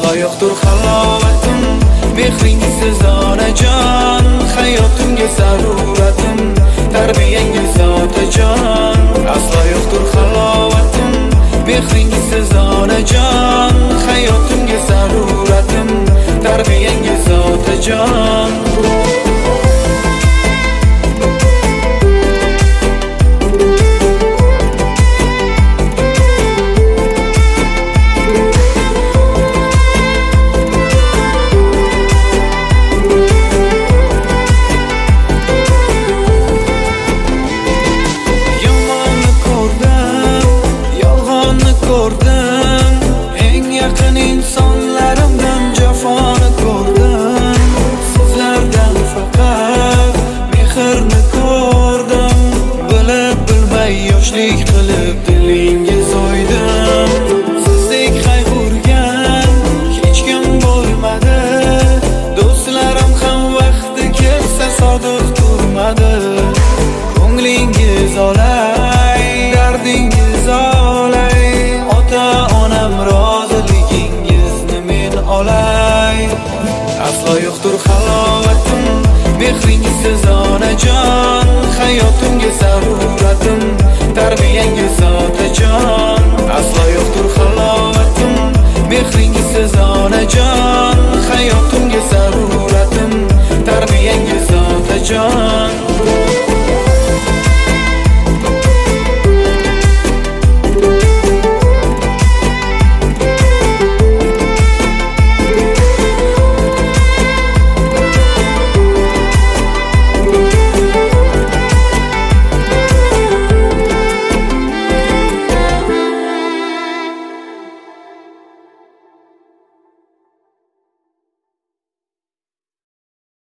Aslo halovatim. Mehringsiz onajon Hayotimga zaruratim. Tarbiyangiz otajon Aslo yo'qdir halovatim. Mehringsiz onajon Hayotimga zaruratim. Tarbiyangiz otajon yoshlik qilib dilingiz o'ydim Sizdek qayg'urgan hech kim bo'lmadi. Do'stlarim ham vaqti kelsa sodiq turmadi. Ko'nglingiz olay, dardingiz olay. Ota onam roziligingizni men olay. Aslo yo'qdir halovatim mehringiz onajon.